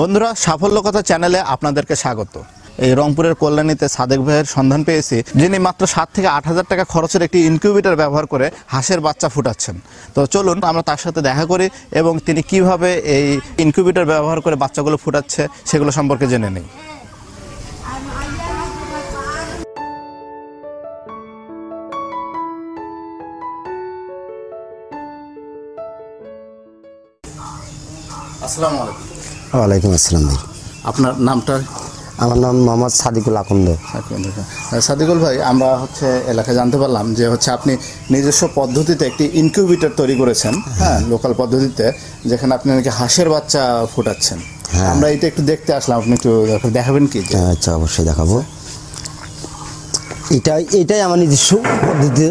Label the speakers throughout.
Speaker 1: বন্ধুরা সাফল্য কথা চ্যানেলে আপনাদেরকে স্বাগত। এই রংপুরের কল্যাণীতে সাদেক ভাইয়ের সন্ধান পেয়েছি, যিনি মাত্র সাত থেকে আট হাজার টাকা খরচের একটি ইনকিউবেটর ব্যবহার করে হাঁসের বাচ্চা ফুটাচ্ছেন। তো চলুন, আমরা তার সাথে দেখা করি এবং তিনি কীভাবে এই ইনকিউবেটর ব্যবহার করে বাচ্চাগুলো ফুটাচ্ছে সেগুলো সম্পর্কে জেনে নিই। আসসালামু আলাইকুম।
Speaker 2: ওয়ালাইকুম আসসালাম ভাই।
Speaker 1: আপনার নামটা?
Speaker 2: আমার নাম মোহাম্মদ সাদিকুল আকন্দ।
Speaker 1: সাদিকুল ভাই আমরা হচ্ছে এলাকায় জানতে পারলাম যে হচ্ছে আপনি নিজস্ব পদ্ধতিতে একটি ইনকিউবেটর তৈরি করেছেন হ্যাঁ লোকাল পদ্ধতিতে যেখানে আপনি নাকি হাঁসের বাচ্চা ফুটাচ্ছেন।
Speaker 2: হ্যাঁ।
Speaker 1: আমরা এটা একটু দেখতে আসলাম আপনি একটু দেখাবেন কি
Speaker 2: আচ্ছা অবশ্যই দেখাবো। এটাই এটাই আমার নিজস্ব পদ্ধতিতে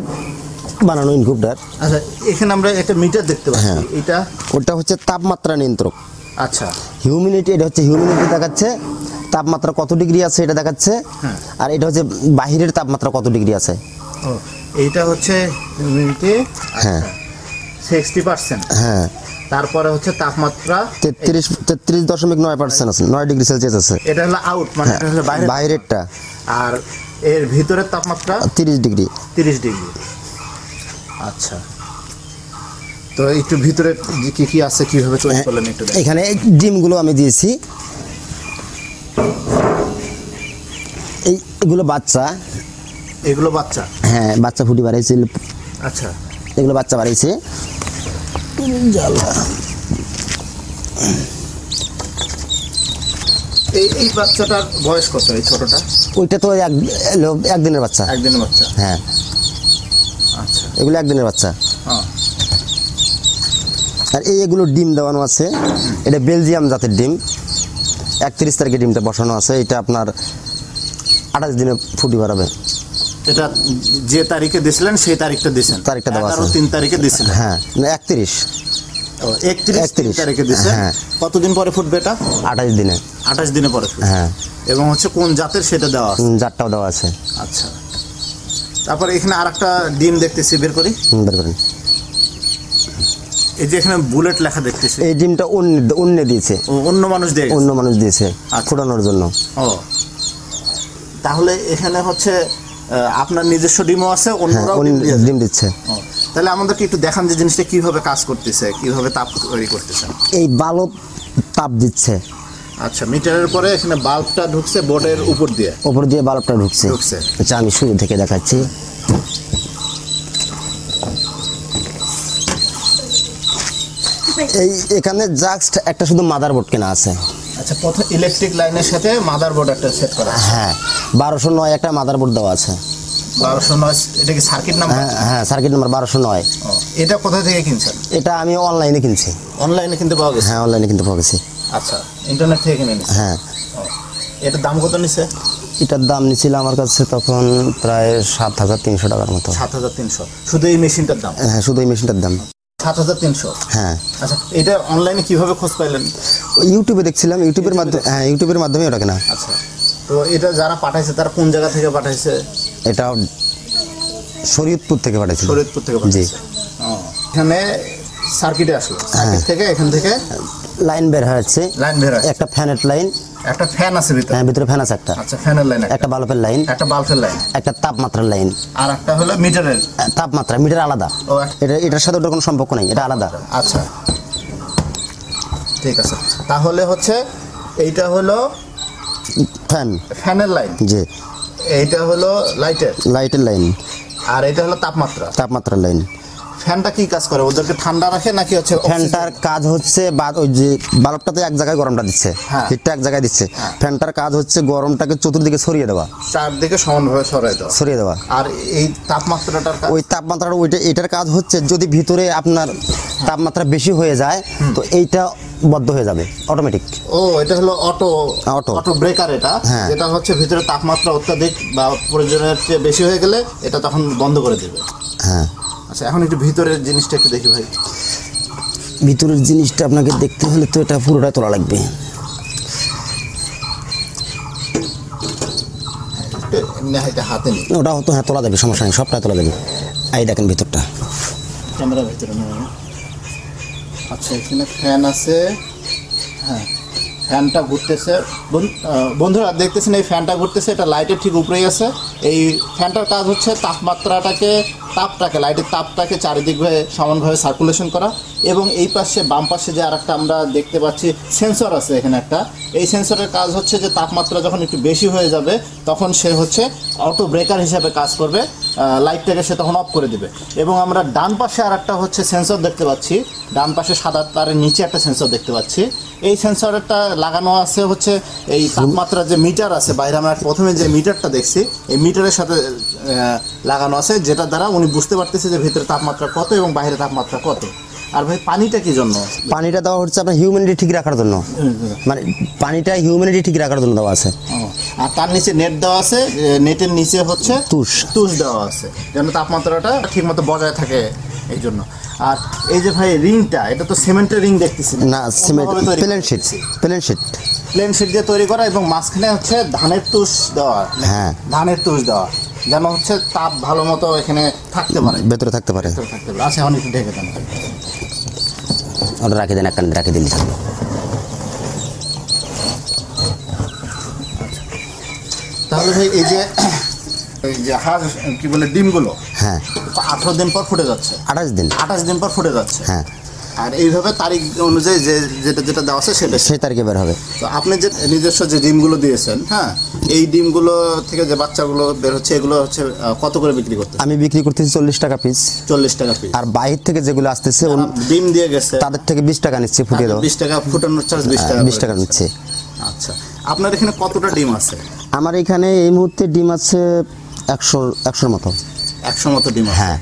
Speaker 2: বানানো ইনকুবটার
Speaker 1: আচ্ছা এখানে আমরা একটা মিটার দেখতে পাচ্ছি।
Speaker 2: হ্যাঁ।
Speaker 1: এটা?
Speaker 2: ওটা হচ্ছে তাপমাত্রা নিয়ন্ত্রক।
Speaker 1: আচ্ছা।
Speaker 2: হিউমিনিটি এটা হচ্ছে হিউমিনিটি দেখাচ্ছে। তাপমাত্রা কত ডিগ্রি আছে এটা দেখাচ্ছে।
Speaker 1: হ্যাঁ।
Speaker 2: আর এটা হচ্ছে বাহিরের তাপমাত্রা কত ডিগ্রি আছে?
Speaker 1: এইটা হচ্ছে মিনিটে
Speaker 2: হ্যাঁ।
Speaker 1: সিক্সটি পার্সেন্ট
Speaker 2: হ্যাঁ।
Speaker 1: তারপরে হচ্ছে তাপমাত্রা
Speaker 2: তেত্রিশ তেত্রিশ দশমিক নয় পার্সেন্ট আছে নয় ডিগ্রি সেলসিয়াস আছে।
Speaker 1: এটা হলো আউট মানে
Speaker 2: হ্যাঁ
Speaker 1: এটা হলো বাইরে
Speaker 2: বাইরেরটা।
Speaker 1: আর এর ভিতরের তাপমাত্রা
Speaker 2: তিরিশ ডিগ্রি।
Speaker 1: তিরিশ ডিগ্রি। আচ্ছা। তো একটু ভিতরে কি কি আছে কীভাবে তৈরি করলেন একটু।
Speaker 2: এখানে ডিমগুলো আমি দিয়েছি। এই এগুলো বাচ্চা।
Speaker 1: এগুলো বাচ্চা?
Speaker 2: হ্যাঁ বাচ্চা ফুটি বাড়াইছে।
Speaker 1: আচ্ছা।
Speaker 2: এগুলো বাচ্চা বাড়াইছে।
Speaker 1: এই এই বাচ্চাটার বয়স কত এই ছোটটা?
Speaker 2: ওইটা তো এক একদিনের বাচ্চা।
Speaker 1: একদিনের বাচ্চা।
Speaker 2: হ্যাঁ।
Speaker 1: আচ্ছা।
Speaker 2: এগুলো একদিনের বাচ্চা।
Speaker 1: হ্যাঁ
Speaker 2: আর এই এগুলো ডিম দেওয়ানো আছে। এটা বেলজিয়াম জাতের ডিম। একত্রিশ তারিখে ডিমটা বসানো আছে। এটা আপনার আঠাশ দিনে ফুটি বাড়াবে।
Speaker 1: এটা যে তারিখে দিছিলেন সেই তারিখটা দিছেন।
Speaker 2: তারিখটা দেওয়া আছে।
Speaker 1: তিন তারিখে দিছিলেন।
Speaker 2: হ্যাঁ একত্রিশ।
Speaker 1: একত্রিশ
Speaker 2: 31
Speaker 1: তারিখে দিছেন।
Speaker 2: হ্যাঁ।
Speaker 1: কতদিন পরে ফুটবে এটা?
Speaker 2: আঠাশ দিনে।
Speaker 1: আঠাশ দিনে পরে
Speaker 2: হ্যাঁ।
Speaker 1: এবং হচ্ছে কোন জাতের সেটা দেওয়া আছে?
Speaker 2: জাতটাও দেওয়া আছে।
Speaker 1: আচ্ছা। তারপরে এখানে আর একটা ডিম দেখতেছি বের করি।
Speaker 2: বের করেন।
Speaker 1: এই যে এখানে বুলেট লেখা দেখতেছি।
Speaker 2: এই ডিমটা অন্য অন্য দিয়েছে।
Speaker 1: অন্য মানুষ দিয়ে
Speaker 2: অন্য মানুষ দিয়েছে
Speaker 1: আচ্ছা।
Speaker 2: ফোটানোর জন্য।
Speaker 1: ও। তাহলে এখানে হচ্ছে আপনার নিজস্ব ডিমও আছে
Speaker 2: হ্যাঁ
Speaker 1: অন্যরাও ডিম
Speaker 2: দিচ্ছে।
Speaker 1: তাহলে আমাদেরকে একটু দেখান যে জিনিসটা কীভাবে কাজ করতেছে কীভাবে তাপ তৈরি করতেছে।
Speaker 2: এই বালব তাপ দিচ্ছে।
Speaker 1: আচ্ছা মিটারের পরে এখানে বাল্বটা ঢুকছে বোর্ডের উপর দিয়ে।
Speaker 2: ওপর দিয়ে বাল্বটা ঢুকছে।
Speaker 1: ঢুকছে।
Speaker 2: আচ্ছা আমি শুরু থেকে দেখাচ্ছি। এই এখানে জাস্ট একটা শুধু মাদার বোর্ড কেনা আছে।
Speaker 1: আচ্ছা প্রথম ইলেকট্রিক লাইনের সাথে মাদার বোর্ড একটা সেট করা আছে।
Speaker 2: হ্যাঁ বারোশো নয় একটা মাদার বোর্ড দেওয়া আছে।
Speaker 1: বারোশো নয় এটা কি সার্কিট নাম্বার
Speaker 2: হ্যাঁ হ্যাঁ সার্কিট নাম্বার বারোশো নয়।
Speaker 1: এটা কোথা থেকে কিনছেন?
Speaker 2: এটা আমি অনলাইনে কিনছি।
Speaker 1: অনলাইনে কিনতে পাওয়া গেছে?
Speaker 2: হ্যাঁ অনলাইনে কিনতে পাওয়া গেছি।
Speaker 1: আচ্ছা ইন্টারনেট থেকে কিনে নিচ্ছে
Speaker 2: হ্যাঁ।
Speaker 1: এটার দাম কত নিচ্ছে
Speaker 2: এটার দাম নিছিল আমার কাছে তখন প্রায় সাত হাজার তিনশো টাকার মতো।
Speaker 1: সাত হাজার তিনশো। শুধু এই মেশিনটার দাম?
Speaker 2: হ্যাঁ শুধু এই মেশিনটার দাম।
Speaker 1: সাত হাজার তিনশো।
Speaker 2: হ্যাঁ।
Speaker 1: আচ্ছা এটা অনলাইনে কীভাবে খোঁজ পাইলেন?
Speaker 2: ইউটিউবে দেখছিলাম ইউটিউবের মাধ্যমে হ্যাঁ ইউটিউবের মাধ্যমে ওটা কেনা।
Speaker 1: আচ্ছা তো এটা যারা পাঠাইছে তারা কোন জায়গা থেকে পাঠাইছে?
Speaker 2: এটা শরীয়তপুর থেকে পাঠাইছিল
Speaker 1: ফরিদপুর থেকে
Speaker 2: জি।
Speaker 1: পাঠাইছে। এখানে সার্কিটে আসলো। সার্কিট থেকে এখান থেকে
Speaker 2: লাইন বের হয়েছে।
Speaker 1: লাইন বের হয়
Speaker 2: একটা ফ্যানের লাইন।
Speaker 1: একটা ফ্যান আছে ভিতরে?
Speaker 2: হ্যাঁ ভিতরে ফ্যান আছে একটা।
Speaker 1: আচ্ছা ফ্যানের লাইন
Speaker 2: একটা। বাল্বের লাইন
Speaker 1: একটা বাল্বের লাইন
Speaker 2: একটা তাপমাত্রার লাইন
Speaker 1: আর একটা হলো মিটারের।
Speaker 2: তাপমাত্রা মিটার আলাদা। এটা এটার সাথে ওটার কোনো সম্পর্ক নেই এটা আলাদা।
Speaker 1: আচ্ছা। ঠিক আছে। তাহলে হচ্ছে এইটা হলো
Speaker 2: ফ্যান
Speaker 1: ফ্যানের লাইন
Speaker 2: জি।
Speaker 1: এইটা হলো লাইটের
Speaker 2: লাইটের লাইন
Speaker 1: আর এটা হলো তাপমাত্রা।
Speaker 2: তাপমাত্রার লাইন
Speaker 1: ফ্যানটা কি কাজ করে? ওদেরকে ঠান্ডা রাখে নাকি হচ্ছে
Speaker 2: ফ্যানটার কাজ হচ্ছে ওই যে বাল্বটাতে এক জায়গায় গরমটা দিচ্ছে
Speaker 1: হ্যাঁ।
Speaker 2: হিটটা এক জায়গায় দিচ্ছে। ফ্যানটার কাজ হচ্ছে গরমটাকে চতুর্দিকে সরিয়ে দেওয়া।
Speaker 1: চারদিকে সমানভাবে সরাই দেওয়া।
Speaker 2: সরিয়ে দেওয়া।
Speaker 1: আর এই তাপমাত্রাটার
Speaker 2: ওই তাপমাত্রাটা ওইটা এটার কাজ হচ্ছে যদি ভিতরে আপনার তাপমাত্রা বেশি হয়ে যায় তো এইটা বদ্ধ হয়ে যাবে অটোমেটিক
Speaker 1: ও এটা হলো অটো
Speaker 2: অটো।
Speaker 1: অটো ব্রেকার এটা।
Speaker 2: হ্যাঁ।
Speaker 1: যেটা হচ্ছে ভিতরে তাপমাত্রা অত্যাধিক বা প্রয়োজনের চেয়ে বেশি হয়ে গেলে এটা তখন বন্ধ করে দেবে।
Speaker 2: হ্যাঁ।
Speaker 1: আচ্ছা এখন একটু ভিতরের জিনিসটা একটু দেখি ভাই।
Speaker 2: ভিতরের জিনিসটা আপনাকে দেখতে হলে তো এটা পুরোটা তোলা লাগবে।
Speaker 1: হাতে নিই।
Speaker 2: ওটা হতো হ্যাঁ তোলা যাবে সমস্যা নেই সবটা তোলা যাবে। এই দেখেন ভিতরটা।
Speaker 1: ক্যামেরার ভিতরে আচ্ছা এখানে ফ্যান আছে। হ্যাঁ ফ্যানটা ঘুরতেছে। বন- বন্ধুরা দেখতেছেন এই ফ্যানটা ঘুরতেছে এটা লাইটের ঠিক উপরেই আছে। এই ফ্যানটার কাজ হচ্ছে তাপমাত্রাটাকে তাপটাকে, লাইটের তাপটাকে চারিদিকভাবে সমানভাবে সার্কুলেশন করা এবং এই পাশে, বাম পাশে যে আরেকটা আমরা দেখতে পাচ্ছি সেন্সর আছে এখানে একটা। এই সেন্সরের কাজ হচ্ছে যে তাপমাত্রা যখন একটু বেশি হয়ে যাবে, তখন সে হচ্ছে অটো ব্রেকার হিসাবে কাজ করবে লাইটটাকে সে তখন অফ করে দিবে। এবং আমরা ডান পাশে আর একটা হচ্ছে সেন্সর দেখতে পাচ্ছি। ডান পাশে সাদা তারের নিচে একটা সেন্সর দেখতে পাচ্ছি। এই সেন্সরটা লাগানো আছে হচ্ছে এই তাপমাত্রা যে মিটার আছে, বাইরে আমরা প্রথমে যে মিটারটা দেখছি, এই মিটারের সাথে লাগানো আছে যেটা দ্বারা উনি বুঝতে পারতেছে যে ভিতরে তাপমাত্রা কত এবং বাইরে তাপমাত্রা কত। আর ভাই পানিটা কি জন্য?
Speaker 2: পানিটা দেওয়া হচ্ছে আপনার হিউম্যানিটি ঠিক রাখার জন্য। মানে পানিটা হিউম্যানিটি ঠিক রাখার জন্য দেওয়া আছে।
Speaker 1: আর তার নিচে নেট দেওয়া আছে নেটের নিচে হচ্ছে
Speaker 2: তুষ।
Speaker 1: তুষ দেওয়া আছে যেন তাপমাত্রাটা ঠিকমতো বজায় থাকে এই জন্য। আর এই যে ভাই রিংটা এটা তো সিমেন্টের রিং দেখতেছি
Speaker 2: না। Cement plain sheet plain sheet
Speaker 1: plain sheet দিয়ে তৈরি করা এবং মাঝখানে হচ্ছে ধানের তুষ দেওয়া।
Speaker 2: হ্যাঁ।
Speaker 1: ধানের তুষ দেওয়া। যেন হচ্ছে তাপ ভালো মতো এখানে থাকতে পারে।
Speaker 2: ভেতরে থাকতে পারে।
Speaker 1: থাকতে পারে। আচ্ছা এখন একটু ঢেকে দেন।
Speaker 2: ওটা রাখি দেন একটা রাখি দিন।
Speaker 1: তাহলে ভাই এই যে এই যে হাঁস কি বলে ডিমগুলো
Speaker 2: হ্যাঁ।
Speaker 1: আঠারো দিন পর ফুটে যাচ্ছে।
Speaker 2: আঠাশ দিন।
Speaker 1: আঠাশ দিন পর ফুটে যাচ্ছে।
Speaker 2: হ্যাঁ।
Speaker 1: আর এইভাবে তারিখ অনুযায়ী যে যেটা যেটা দেওয়া আছে সেটা
Speaker 2: সেই তারিখে বের হবে।
Speaker 1: তো আপনি যে নিজস্ব যে ডিমগুলো দিয়েছেন হ্যাঁ এই ডিমগুলো থেকে যে বাচ্চাগুলো বের হচ্ছে এগুলো হচ্ছে কত করে বিক্রি করতে
Speaker 2: আমি বিক্রি করতেছি চল্লিশ টাকা পিস
Speaker 1: চল্লিশ টাকা পিস
Speaker 2: আর বাইরে থেকে যেগুলো আসতেছে
Speaker 1: ডিম দিয়ে গেছে।
Speaker 2: তাদের থেকে বিশ টাকা নিচ্ছে ফুটিয়ে দেওয়া
Speaker 1: বিশ টাকা ফুটানোর চার্জ বিশ টাকা
Speaker 2: বিশ টাকা। নিচ্ছে।
Speaker 1: আচ্ছা আপনার এখানে কতটা ডিম আছে?
Speaker 2: আমার এখানে এই মুহূর্তে ডিম আছে একশো একশোর মতো।
Speaker 1: একশো মতো ডিম
Speaker 2: হ্যাঁ।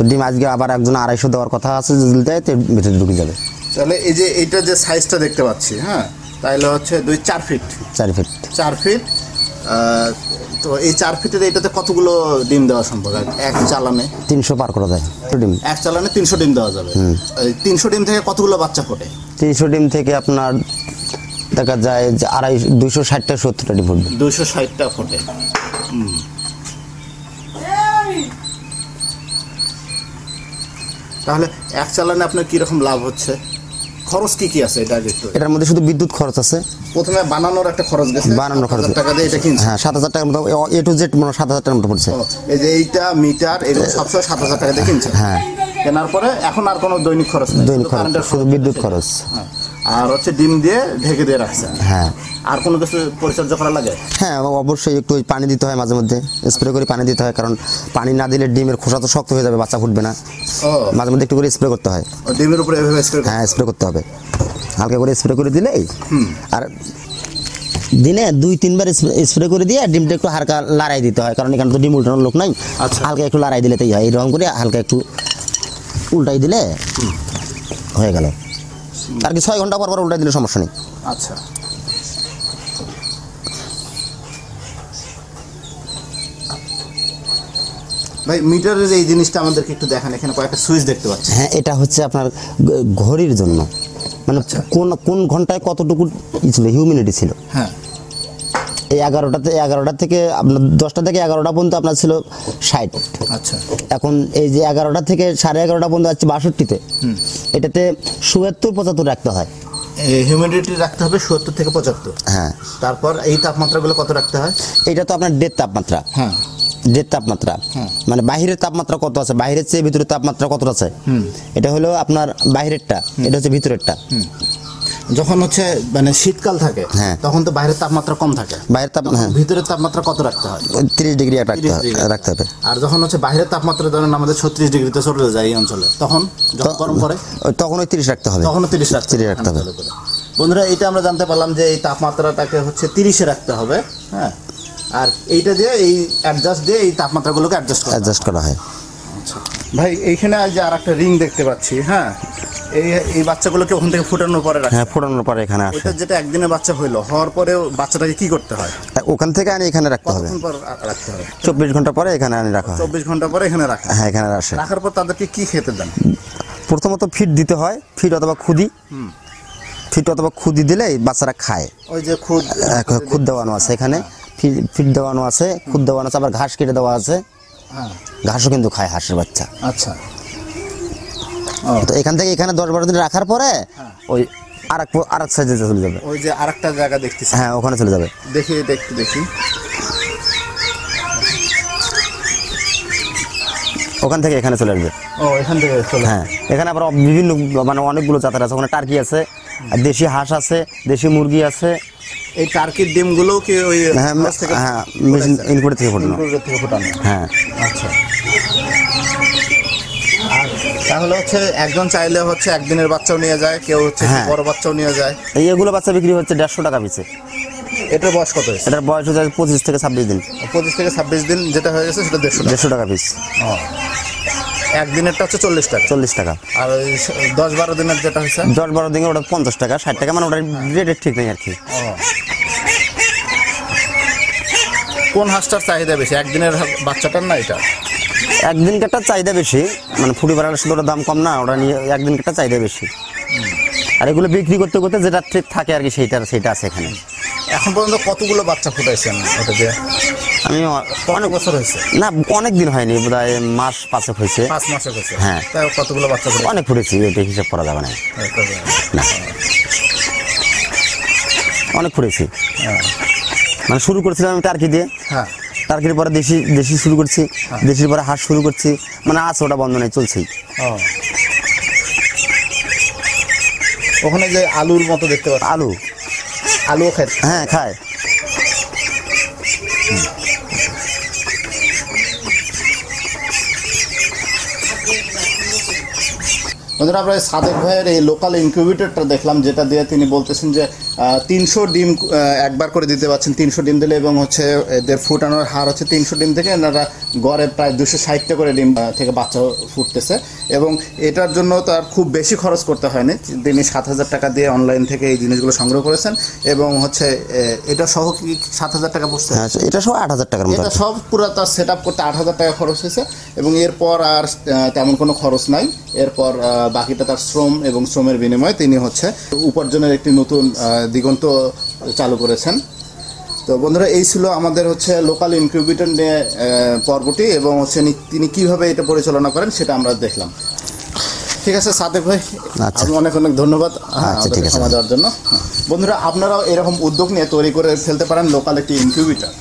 Speaker 2: তো ডিম আজকে আবার একজন আড়াইশো দেওয়ার কথা আছে যদি দেয় তো ভিতরে ঢুকে যাবে।
Speaker 1: তাহলে এই যে এইটা যে সাইজটা দেখতে পাচ্ছি হ্যাঁ তাহলে হচ্ছে দুই চার ফিট
Speaker 2: চার ফিট
Speaker 1: চার ফিট তো এই চার ফিটের এইটাতে কতগুলো ডিম দেওয়া সম্ভব? এক- চালানে?
Speaker 2: তিনশো পার করে তো ডিম।
Speaker 1: এক চালানে তিনশো ডিম দেওয়া যাবে। তিনশো ডিম থেকে কতগুলো বাচ্চা ফোটে?
Speaker 2: তিনশো ডিম থেকে আপনার দেখা যায় যে আড়াই দুশো ষাটটা সত্তরটা ডিম ফুটবে।
Speaker 1: দুশো ষাটটা ফোটে। হুম। তাহলে এক চালানে আপনার কীরকম লাভ হচ্ছে? খরচ কি কি আছে এটা একটু?
Speaker 2: এটার মধ্যে শুধু বিদ্যুৎ খরচ আছে।
Speaker 1: প্রথমে বানানোর একটা খরচ গেছে।
Speaker 2: বানানোর খরচ।
Speaker 1: 7,000 টাকা দিয়ে এটা কিনছে
Speaker 2: হ্যাঁ সাত হাজার টাকার মতো এ টু জেড মানে সাত হাজার টাকার মতো পড়ছে।
Speaker 1: এই যে এইটা মিটার এগুলো সবসময় সাত হাজার টাকা দিয়ে কিনছে
Speaker 2: হ্যাঁ।
Speaker 1: কেনার পরে এখন আর কোনো দৈনিক খরচ নেই।
Speaker 2: দৈনিক খরচ শুধু বিদ্যুৎ খরচ।
Speaker 1: হ্যাঁ। আর হচ্ছে ডিম দিয়ে ঢেকে দিয়ে রাখছে।
Speaker 2: হ্যাঁ।
Speaker 1: আর কোনো কিছু পরিচর্যা করা লাগে?
Speaker 2: হ্যাঁ অবশ্যই একটু পানি দিতে হয় মাঝে মধ্যে স্প্রে করে পানি দিতে হয় কারণ পানি না দিলে ডিমের খোসা তো শক্ত হয়ে যাবে বাচ্চা ফুটবে না। মাঝে মধ্যে একটু করে স্প্রে করতে হয়।
Speaker 1: ডিমের উপরে এভাবে স্প্রে
Speaker 2: হ্যাঁ স্প্রে করতে হবে। হালকা করে স্প্রে করে দিলেই আর দিনে দুই তিনবার স্প্রে করে দিয়ে ডিমটা একটু হালকা লড়াই দিতে হয় কারণ এখানে তো ডিম উল্টানোর লোক নাই।
Speaker 1: আচ্ছা।
Speaker 2: হালকা একটু লড়াই দিলে তাই হয় এরকম করে হালকা একটু উল্টাই দিলে হয়ে গেল। আর কি ছয় ঘণ্টা পর পর উল্টাই দিলে সমস্যা নেই।
Speaker 1: আচ্ছা। ভাই মিটারের এই জিনিসটা আমাদেরকে একটু দেখান এখানে কয়েকটা সুইচ দেখতে পাচ্ছি।
Speaker 2: হ্যাঁ এটা হচ্ছে আপনার ঘড়ির জন্য। মানে কোন কোন ঘন্টায় কতটুকু ই ছিল হিউমিনিটি ছিল?
Speaker 1: হ্যাঁ।
Speaker 2: এই এগারোটাতে এগারোটা থেকে আপনার দশটা থেকে এগারোটা পর্যন্ত আপনার ছিল ষাট।
Speaker 1: আচ্ছা।
Speaker 2: এখন এই যে এগারোটা থেকে সাড়ে এগারোটা পর্যন্ত আছে বাষট্টিতে। এটাতে সুয়াত্তর পঁচাত্তর রাখতে হয়।
Speaker 1: হিউমিডিটি রাখতে হবে সত্তর থেকে পঁচাত্তর।
Speaker 2: হ্যাঁ।
Speaker 1: তারপর এই তাপমাত্রাগুলো কত রাখতে হয়?
Speaker 2: এটা তো আপনার ডেট তাপমাত্রা।
Speaker 1: হ্যাঁ।
Speaker 2: ডেট তাপমাত্রা।
Speaker 1: হ্যাঁ।
Speaker 2: মানে বাহিরের তাপমাত্রা কত আছে? বাহিরের চেয়ে ভিতরের তাপমাত্রা কত আছে? এটা হলো আপনার বাহিরেরটা। এটা হচ্ছে ভিতরেরটা।
Speaker 1: যখন হচ্ছে মানে শীতকাল থাকে
Speaker 2: হ্যাঁ।
Speaker 1: তখন তো বাইরের তাপমাত্রা কম থাকে।
Speaker 2: বাইরের তাপ হ্যাঁ।
Speaker 1: ভিতরের তাপমাত্রা কত রাখতে হয়?
Speaker 2: তিরিশ ডিগ্রি রাখতে হবে রাখতে হবে।
Speaker 1: আর যখন হচ্ছে বাইরের তাপমাত্রা ধরেন আমাদের ছত্রিশ ডিগ্রিতে চলে যায় এই অঞ্চলে তখন যখন গরম করে
Speaker 2: তখন ওই তিরিশ রাখতে হবে।
Speaker 1: তখনও তিরিশ রাখতে
Speaker 2: 30 রাখতে হবে।
Speaker 1: বন্ধুরা এটা আমরা জানতে পারলাম যে এই তাপমাত্রাটাকে হচ্ছে তিরিশে রাখতে হবে হ্যাঁ? আর এইটা দিয়ে এই অ্যাডজাস্ট দিয়ে এই তাপমাত্রাগুলোকে অ্যাডজাস্ট করা
Speaker 2: অ্যাডজাস্ট করা হয়।
Speaker 1: ভাই এইখানে আজ যে আর একটা রিং দেখতে পাচ্ছি হ্যাঁ? এই এই বাচ্চাগুলোকে ওখান থেকে ফুটানোর পরে রাখে।
Speaker 2: হ্যাঁ ফোটানোর পরে এখানে আসে।
Speaker 1: ওইটা যেটা একদিনের বাচ্চা হইল হওয়ার পরে বাচ্চাটাকে কি করতে হয়?
Speaker 2: ওখান থেকে আনি এখানে রাখতে হবে।
Speaker 1: কতক্ষণ পর রাখতে হবে?
Speaker 2: চব্বিশ ঘণ্টা পরে এখানে আনি রাখা হয়।
Speaker 1: চব্বিশ ঘণ্টা পরে এখানে রাখা
Speaker 2: হ্যাঁ। এখানে আসে।
Speaker 1: রাখার পর তাদেরকে কি খেতে দেন?
Speaker 2: প্রথমত ফিট দিতে হয় ফিট অথবা খুদি। ফিট অথবা খুদি দিলে বাচ্চারা খায়।
Speaker 1: ওই যে খুদ
Speaker 2: এক খুদ দেওয়ানো আছে এখানে। ফি- ফিট দেওয়ানো আছে খুদ দেওয়ানো আছে আবার ঘাস কেটে দেওয়া আছে।
Speaker 1: হ্যাঁ।
Speaker 2: ঘাসও কিন্তু খায় হাঁসের বাচ্চা।
Speaker 1: আচ্ছা।
Speaker 2: তো এখান থেকে এখানে দশ বারো দিন রাখার পরে ওই আর এক আর এক সাইজে চলে যাবে।
Speaker 1: ওই যে আরেকটা জায়গা দেখতেছি।
Speaker 2: হ্যাঁ ওখানে চলে যাবে।
Speaker 1: দেখি এটা একটু দেখি।
Speaker 2: ওখান থেকে এখানে চলে আসবে।
Speaker 1: ও এখান থেকে চলে
Speaker 2: হ্যাঁ এখানে আবার বিভিন্ন মানে অনেকগুলো জাতের আছে। ওখানে টার্কি আছে দেশি হাঁস আছে দেশি মুরগি আছে।
Speaker 1: এই টার্কির ডিমগুলোও কি ওই
Speaker 2: হ্যাঁ
Speaker 1: থেকে
Speaker 2: হ্যাঁ মেশিন ইনকুবেটর থেকে ফোটানো।
Speaker 1: থেকে ফোটানো।
Speaker 2: হ্যাঁ।
Speaker 1: আচ্ছা। তাহলে হচ্ছে একজন চাইলে হচ্ছে একদিনের বাচ্চাও নিয়ে যায় কেউ হচ্ছে
Speaker 2: হ্যাঁ।
Speaker 1: বড় বাচ্চাও নিয়ে যায়।
Speaker 2: এই এগুলো বাচ্চা বিক্রি হচ্ছে দেড়শো টাকা পিছে
Speaker 1: এটার বয়স কত হয়েছে?
Speaker 2: এটার বয়স হচ্ছে পঁচিশ থেকে ছাব্বিশ দিন।
Speaker 1: পঁচিশ থেকে ছাব্বিশ দিন যেটা হয়ে গেছে সেটা দেড়শো টাকা।
Speaker 2: দেড়শো টাকা পিস।
Speaker 1: ও। একদিনেরটা হচ্ছে চল্লিশ টাকা।
Speaker 2: চল্লিশ টাকা।
Speaker 1: আর ওই দশ বারো দিনের যেটা হয়েছে?
Speaker 2: দশ বারো দিনে ওটা পঞ্চাশ টাকা ষাট টাকা মানে ওটা রেটের ঠিক নেই আর কি।
Speaker 1: ও। কোন হাঁসটার চাহিদা বেশি? একদিনের হা- বাচ্চাটার না এটা
Speaker 2: একদিন কাটা চাহিদা বেশি মানে ফুটি সাথে ওটার দাম কম না ওটা নিয়ে একদিন কাটা চাহিদা বেশি। আর এগুলো বিক্রি করতে করতে যেটা ঠিক থাকে আর কি সেইটা সেইটা আছে এখানে।
Speaker 1: এখন পর্যন্ত কতগুলো বাচ্চা ফুটাইছেন ওটা দিয়ে?
Speaker 2: আমি
Speaker 1: অনেক বছর হয়েছে?
Speaker 2: না অনেক দিন হয়নি বোধ হয় মাস পাঁচেক হয়েছে।
Speaker 1: পাঁচ মাসের হয়েছে।
Speaker 2: হ্যাঁ।
Speaker 1: কতগুলো বাচ্চা
Speaker 2: অনেক ফুটেছি এটা হিসাব করা যাবে না। না। অনেক ফুটেছি।
Speaker 1: হ্যাঁ।
Speaker 2: মানে শুরু করেছিলাম আমি টার্কি দিয়ে।
Speaker 1: হ্যাঁ।
Speaker 2: টার্কির পরে দেশি দেশি শুরু করছি দেশির পরে হাঁস শুরু করছি মানে আছে ওটা বন্ধ নেই চলছেই।
Speaker 1: ওখানে যে আলুর মতো দেখতে পাচ্ছি।
Speaker 2: আলু।
Speaker 1: আলুও খাই
Speaker 2: হ্যাঁ খায়।
Speaker 1: বন্ধুরা আমরা এই সাদেক ভাইয়ের এই লোকাল ইনকিউবেটরটা দেখলাম যেটা দিয়ে তিনি বলতেছেন যে তিনশো ডিম একবার করে দিতে পারছেন তিনশো ডিম দিলে এবং হচ্ছে এদের ফুটানোর হার হচ্ছে তিনশো ডিম থেকে এনারা গড়ে প্রায় দুশো ষাটটা করে ডিম থেকে বাচ্চা ফুটতেছে। এবং এটার জন্য তার খুব বেশি খরচ করতে হয়নি। তিনি সাত হাজার টাকা দিয়ে অনলাইন থেকে এই জিনিসগুলো সংগ্রহ করেছেন এবং হচ্ছে এটা সহ কি সাত হাজার টাকা পড়ছে?
Speaker 2: হ্যাঁ এটা সব আট হাজার টাকার মতো
Speaker 1: এটা সব পুরো তার সেট আপ করতে আট হাজার টাকা খরচ হয়েছে এবং এরপর আর তেমন কোনো খরচ নাই। এরপর বাকিটা তার শ্রম এবং শ্রমের বিনিময়ে তিনি হচ্ছে উপার্জনের একটি নতুন দিগন্ত চালু করেছেন তো বন্ধুরা এই ছিল আমাদের হচ্ছে লোকাল ইনকিউবেটর নিয়ে পর্বটি এবং হচ্ছে তিনি কীভাবে এটা পরিচালনা করেন সেটা আমরা দেখলাম ঠিক আছে সাদেক ভাই
Speaker 2: আমি
Speaker 1: আপনি অনেক অনেক ধন্যবাদ
Speaker 2: আচ্ছা।
Speaker 1: সময় দেওয়ার জন্য। বন্ধুরা আপনারাও এরকম উদ্যোগ নিয়ে তৈরি করে ফেলতে পারেন লোকাল একটি ইনকিউবেটর